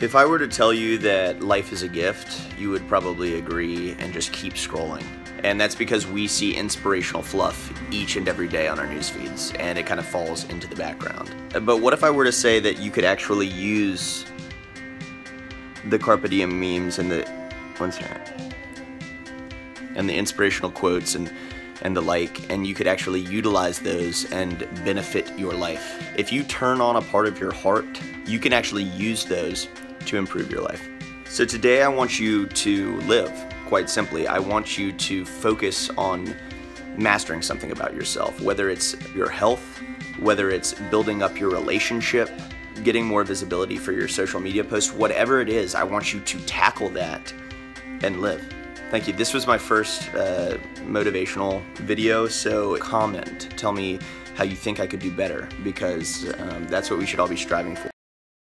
If I were to tell you that life is a gift, you would probably agree and just keep scrolling. And that's because we see inspirational fluff each and every day on our news feeds, and it kind of falls into the background. But what if I were to say that you could actually use the Carpe Diem memes and the one second, and the inspirational quotes and and the like, and you could actually utilize those and benefit your life. If you turn on a part of your heart, you can actually use those to improve your life. So today I want you to live, quite simply. I want you to focus on mastering something about yourself, whether it's your health, whether it's building up your relationship, getting more visibility for your social media posts, whatever it is, I want you to tackle that and live. Thank you. This was my first uh, motivational video, so comment. Tell me how you think I could do better because um, that's what we should all be striving for.